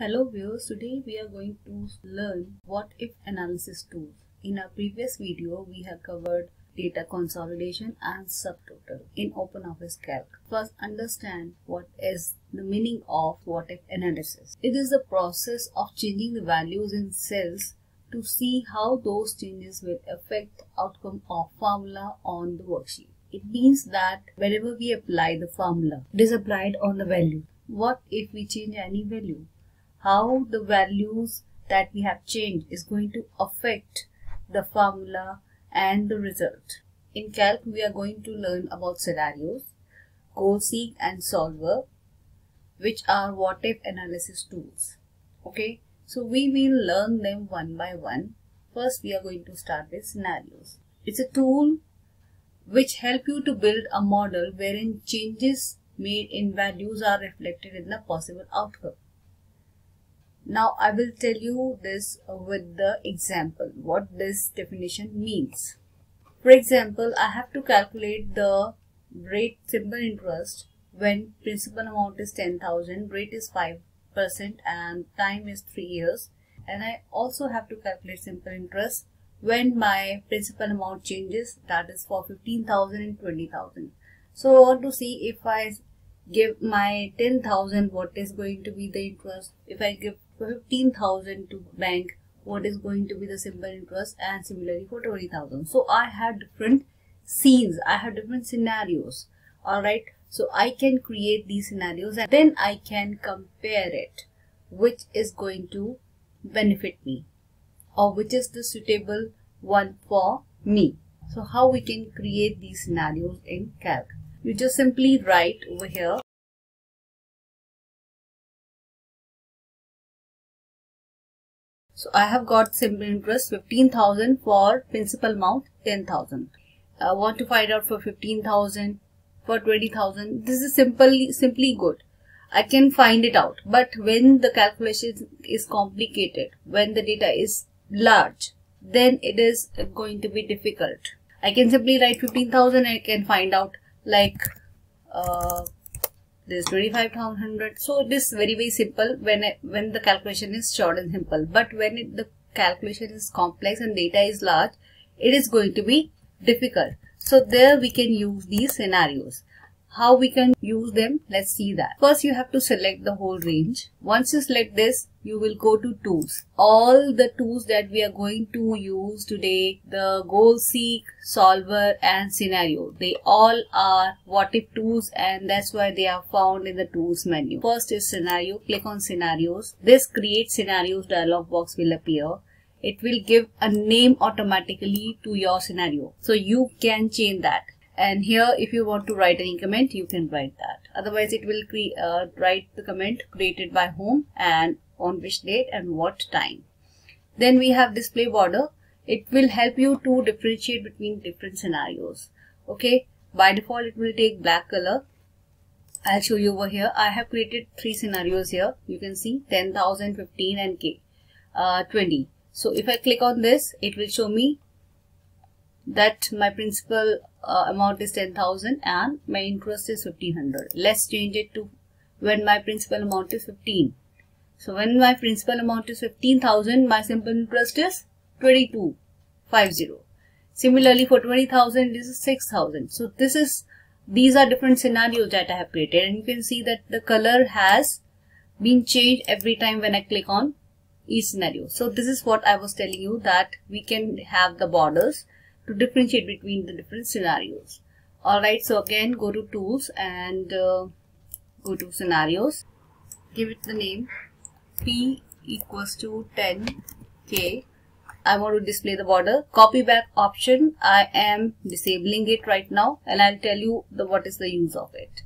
Hello viewers, today we are going to learn what if analysis tools. In our previous video, we have covered data consolidation and subtotal in OpenOffice Calc. First, understand what is the meaning of what if analysis. It is the process of changing the values in cells to see how those changes will affect outcome of formula on the worksheet. It means that whenever we apply the formula, it is applied on the value. What if we change any value? How the values that we have changed is going to affect the formula and the result. In calc, we are going to learn about scenarios, goal seek and solver, which are what if analysis tools. Okay, so we will learn them one by one. First, we are going to start with scenarios. It's a tool which help you to build a model wherein changes made in values are reflected in the possible outcome. Now I will tell you this uh, with the example, what this definition means. For example, I have to calculate the rate simple interest when principal amount is 10,000, rate is 5% and time is 3 years. And I also have to calculate simple interest when my principal amount changes that is for 15,000 and 20,000. So I want to see if I give my 10,000 what is going to be the interest. If I give 15,000 to bank what is going to be the simple interest and similarly for 20,000. So I have different scenes, I have different scenarios. Alright, so I can create these scenarios and then I can compare it which is going to benefit me or which is the suitable one for me. So how we can create these scenarios in Calc. You just simply write over here So I have got simple interest 15,000 for principal amount 10,000. I want to find out for 15,000 for 20,000. This is simply simply good. I can find it out. But when the calculation is complicated, when the data is large, then it is going to be difficult. I can simply write 15,000 and I can find out like uh, this 25,100. So it is very very simple when I, when the calculation is short and simple. But when it, the calculation is complex and data is large, it is going to be difficult. So there we can use these scenarios. How we can use them? Let's see that. First you have to select the whole range. Once you select this, you will go to tools. All the tools that we are going to use today, the goal seek, solver and scenario, they all are what if tools and that's why they are found in the tools menu. First is scenario. Click on scenarios. This create scenarios dialog box will appear it will give a name automatically to your scenario. So you can change that and here if you want to write any comment you can write that. Otherwise it will uh, write the comment created by whom and on which date and what time. Then we have display border. It will help you to differentiate between different scenarios. Okay? By default it will take black color. I'll show you over here. I have created three scenarios here. You can see 10,000 15 and K uh, 20 so if I click on this it will show me that my principal uh, amount is 10,000 and my interest is 1500. Let's change it to when my principal amount is 15. So when my principal amount is 15,000, my simple interest is 2250. Similarly for 20,000 this is 6,000. So this is these are different scenarios that I have created and you can see that the color has been changed every time when I click on each scenario. So this is what I was telling you that we can have the borders to differentiate between the different scenarios. Alright, so again go to tools and uh, go to scenarios. Give it the name P equals to 10K. I want to display the border. Copy back option. I am disabling it right now and I'll tell you the what is the use of it.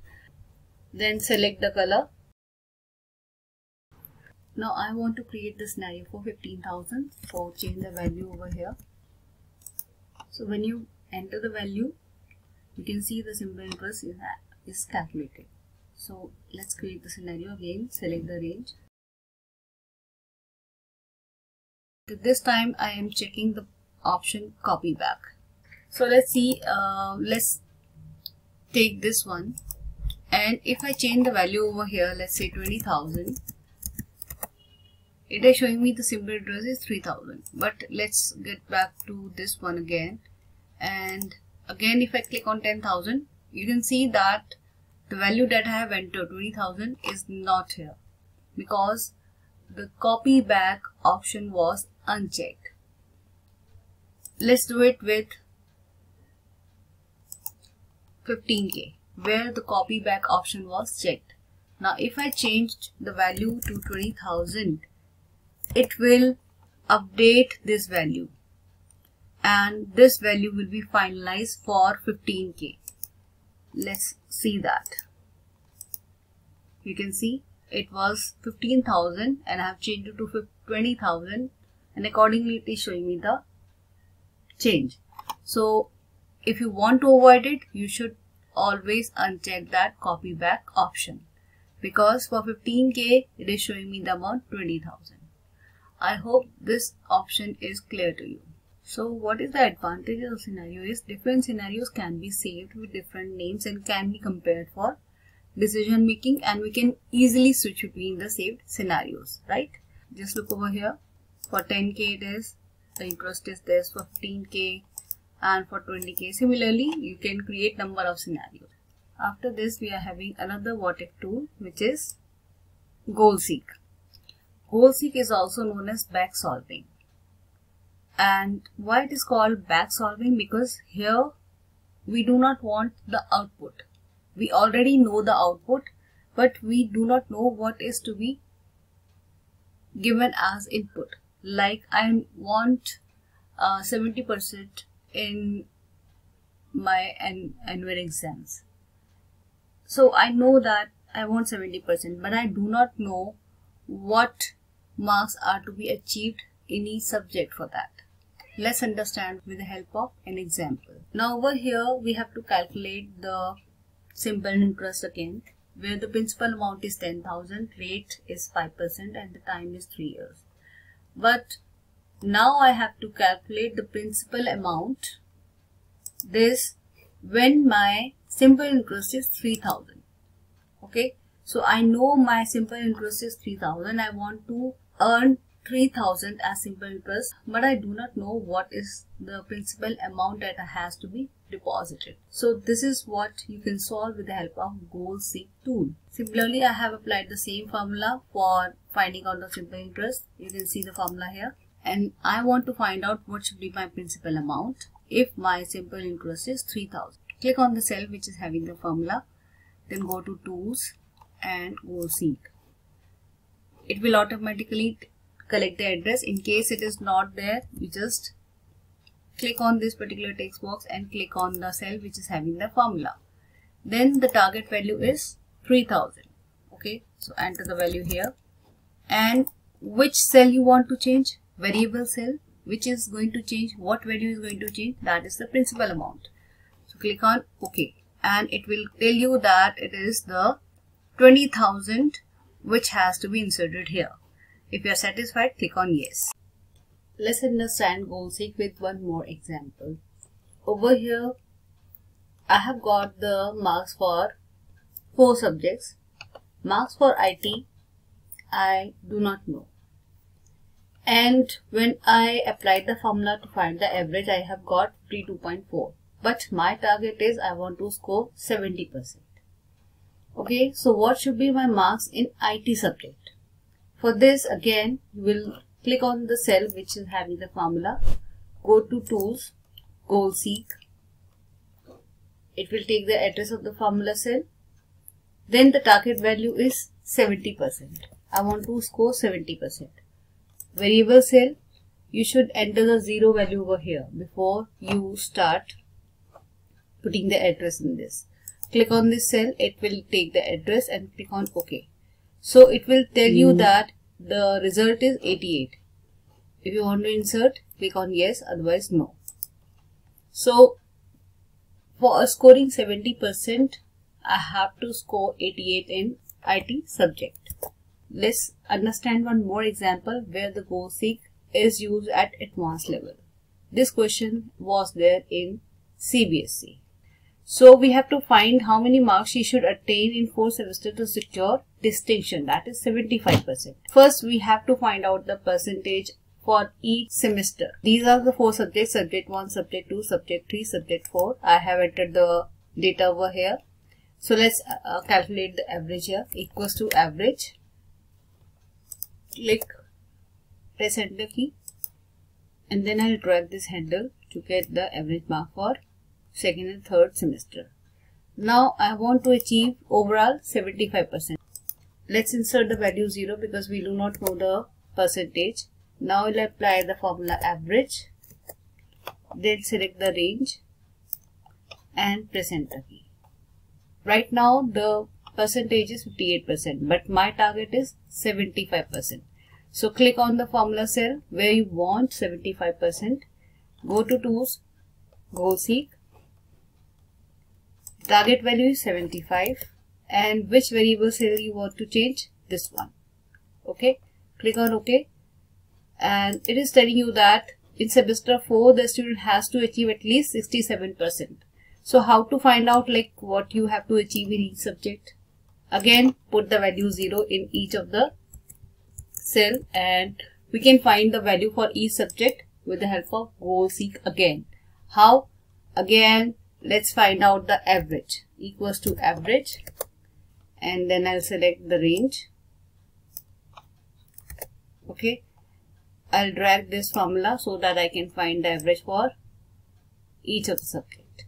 Then select the color. Now I want to create the scenario for 15,000. So change the value over here. So when you enter the value, you can see the simple interest is, is calculated. So let's create the scenario again, select the range. This time I am checking the option copy back. So let's see, uh, let's take this one and if I change the value over here, let's say 20,000 it is showing me the simple address is 3000 but let's get back to this one again and again if I click on 10,000 you can see that the value that I have entered 20,000 is not here because the copy back option was unchecked. Let's do it with 15k where the copy back option was checked. Now if I changed the value to 20,000 it will update this value and this value will be finalized for 15k. Let's see that. You can see it was 15,000 and I have changed it to 20,000 and accordingly it is showing me the change. So if you want to avoid it, you should always uncheck that copy back option because for 15k it is showing me the amount 20,000. I hope this option is clear to you. So what is the advantage of scenario is different scenarios can be saved with different names and can be compared for decision making and we can easily switch between the saved scenarios, right? Just look over here. For 10k it is, the interest is this for 15k and for 20k. Similarly, you can create number of scenarios. After this, we are having another what if tool which is Goal Seek. Goal Seek is also known as back solving. And why it is called back solving? Because here we do not want the output we already know the output but we do not know what is to be given as input like I want 70% uh, in my annual exams so I know that I want 70% but I do not know what marks are to be achieved in each subject for that. Let's understand with the help of an example. Now over here we have to calculate the simple interest again where the principal amount is 10,000, rate is 5% and the time is 3 years. But now I have to calculate the principal amount. This when my simple interest is 3000 okay? So I know my simple interest is 3000 I want to earn 3000 as simple interest but I do not know what is the principal amount that has to be deposited. So this is what you can solve with the help of goal seek tool. Similarly I have applied the same formula for finding out the simple interest. You can see the formula here and I want to find out what should be my principal amount if my simple interest is 3000. Click on the cell which is having the formula then go to tools and goal seek. It will automatically collect the address. In case it is not there, you just click on this particular text box and click on the cell which is having the formula. Then the target value is 3000. Okay, so enter the value here. And which cell you want to change? Variable cell which is going to change what value is going to change that is the principal amount so click on ok and it will tell you that it is the 20000 which has to be inserted here if you are satisfied, click on yes. Let's understand goal seek with one more example. Over here, I have got the marks for four subjects. Marks for IT, I do not know. And when I applied the formula to find the average, I have got 52.4. But my target is I want to score 70%. Okay, so what should be my marks in IT subject? For this again you will click on the cell which is having the formula. Go to tools, goal seek. It will take the address of the formula cell. Then the target value is 70%. I want to score 70%. Variable cell, you should enter the zero value over here before you start putting the address in this. Click on this cell, it will take the address and click on OK. So it will tell you hmm. that the result is 88. If you want to insert, click on yes, otherwise no. So for a scoring 70%, I have to score 88 in IT subject. Let's understand one more example where the goal seek is used at advanced level. This question was there in CBSE. So we have to find how many marks she should attain in four semesters to secure distinction that is 75%. First we have to find out the percentage for each semester. These are the four subjects subject 1, subject 2, subject 3, subject 4. I have entered the data over here. So let's uh, calculate the average here equals to average. Click press enter key and then I'll drag this handle to get the average mark for second and third semester. Now I want to achieve overall 75%. Let's insert the value 0 because we do not know the percentage. Now I'll apply the formula average. Then select the range and press enter key. Right now the percentage is 58% but my target is 75%. So click on the formula cell where you want 75%. Go to tools, goal seek target value is 75 and which variable cell you want to change? This one. Okay? Click on ok and it is telling you that in semester 4 the student has to achieve at least 67 percent. So how to find out like what you have to achieve in each subject? Again put the value 0 in each of the cell and we can find the value for each subject with the help of goal seek again. How? Again let's find out the average. Equals to average. And then I'll select the range. Okay. I'll drag this formula so that I can find the average for each of the subject.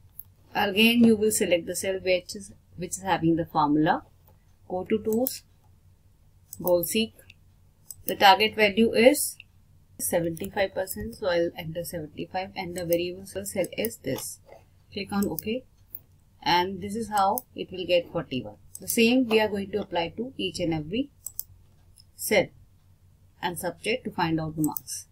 Again you will select the cell which is which is having the formula. Go to tools. Goal seek. The target value is 75% so I'll enter 75 and the variable cell is this click on OK and this is how it will get 41. The same we are going to apply to each and every cell and subject to find out the marks.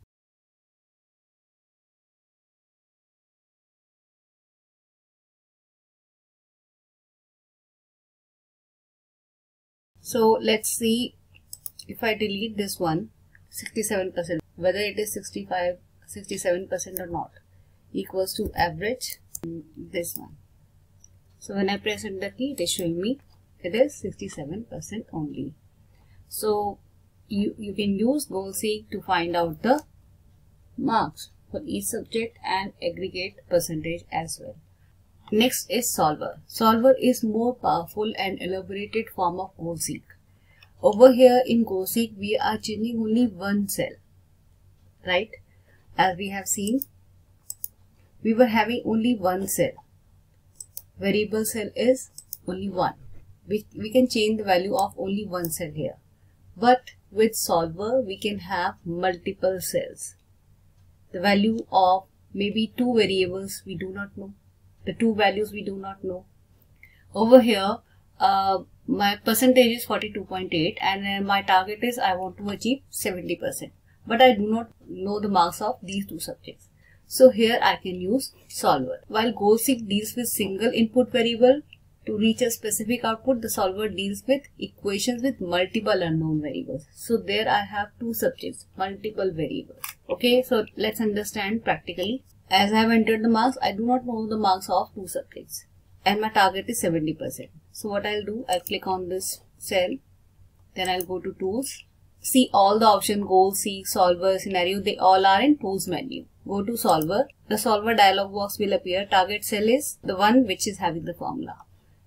So let's see if I delete this one 67% whether it is 65 67% or not equals to average this one. So when I press enter key, it is showing me it is 67% only. So you, you can use goal seek to find out the marks for each subject and aggregate percentage as well. Next is solver. Solver is more powerful and elaborated form of goal seek. Over here in goal seek, we are changing only one cell, right? As we have seen, we were having only one cell. Variable cell is only one. We, we can change the value of only one cell here. But with solver, we can have multiple cells. The value of maybe two variables we do not know. The two values we do not know. Over here, uh, my percentage is 42.8 and my target is I want to achieve 70%. But I do not know the marks of these two subjects. So here I can use solver. While GoalSeek deals with single input variable to reach a specific output, the solver deals with equations with multiple unknown variables. So there I have two subjects, multiple variables. Okay, so let's understand practically. As I have entered the marks, I do not know the marks of two subjects and my target is 70%. So what I'll do, I'll click on this cell, then I'll go to tools, see all the option goal, seek, solver, scenario, they all are in tools menu. Go to solver. The solver dialog box will appear. Target cell is the one which is having the formula.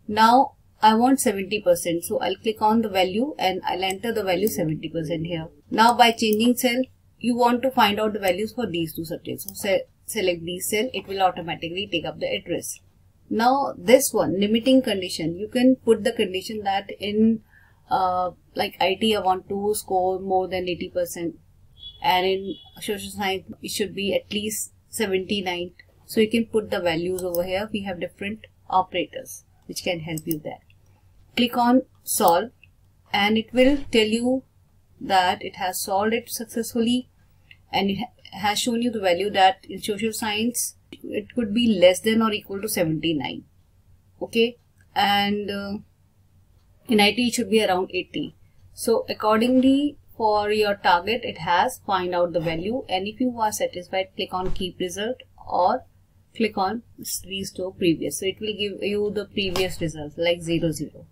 Now I want 70%. So I'll click on the value and I'll enter the value 70% here. Now by changing cell, you want to find out the values for these two subjects. So se select these cell, it will automatically take up the address. Now this one, limiting condition, you can put the condition that in uh, like IT I want to score more than 80% and in social science it should be at least 79 so you can put the values over here. We have different operators which can help you there. Click on solve and it will tell you that it has solved it successfully and it has shown you the value that in social science it could be less than or equal to 79 okay? And uh, in IT it should be around 80 so accordingly for your target it has find out the value. And if you are satisfied click on keep result or click on restore previous. So it will give you the previous result like 0 0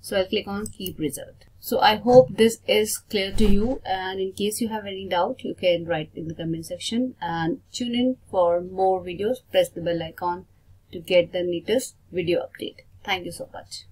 so I'll click on keep result. So I hope this is clear to you. And in case you have any doubt you can write in the comment section and tune in for more videos. Press the bell icon to get the latest video update. Thank you so much